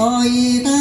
所以。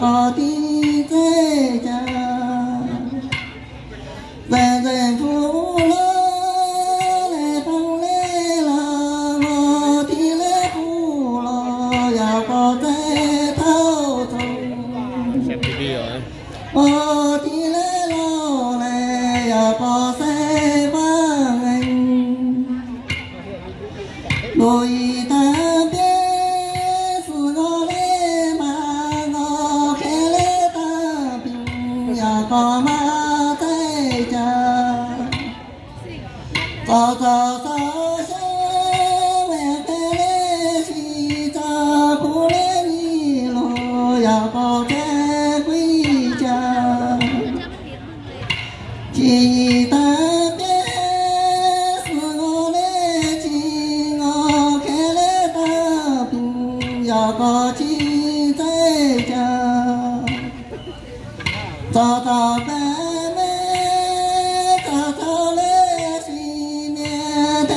có tin thế cha về về phố lơ lệ phong lê là mơ thì lê phu lò. Giàu có thế thâu thông xem tv rồi mơ thì lê lò anh Ada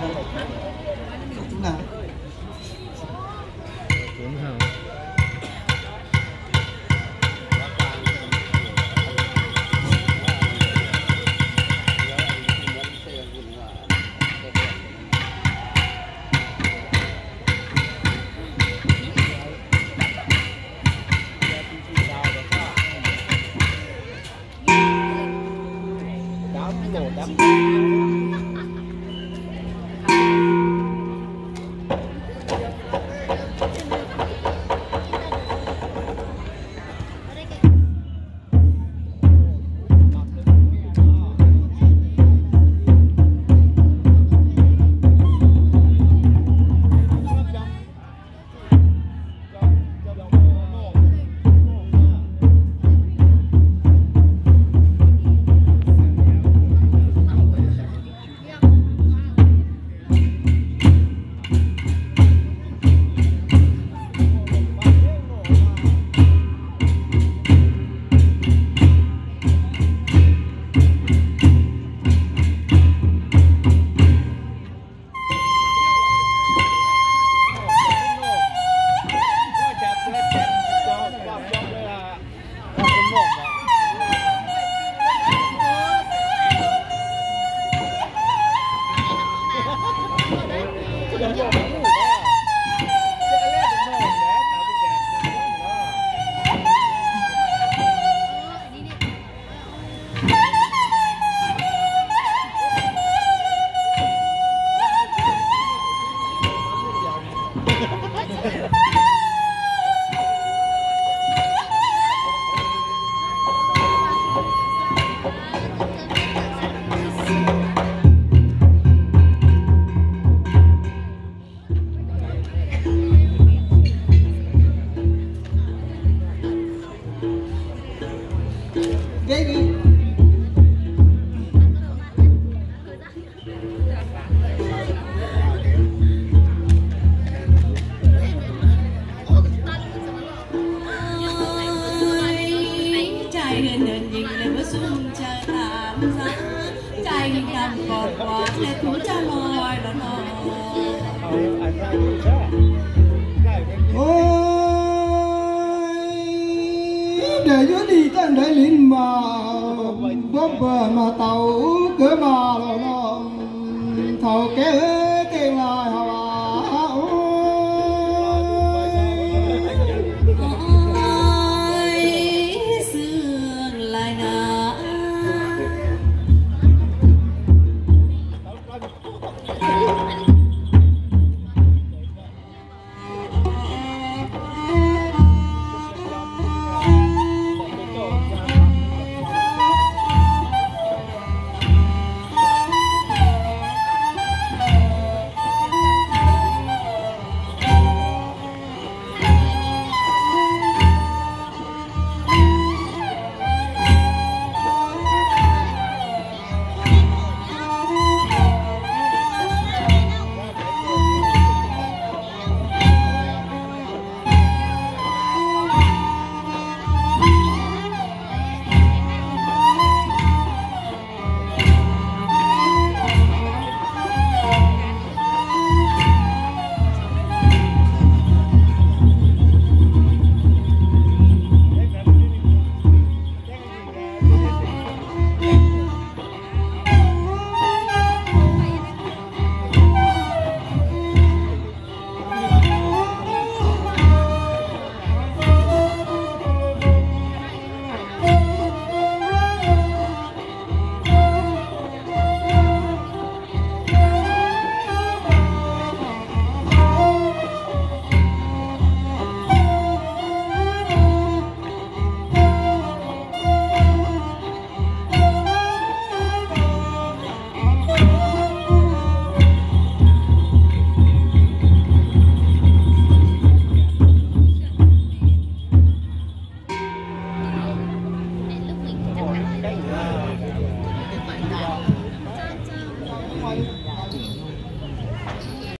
嗯好的嗯好的 để dưới đi tên để liền mà, bóp bờ mà tàu cửa mà lòng thầu kéo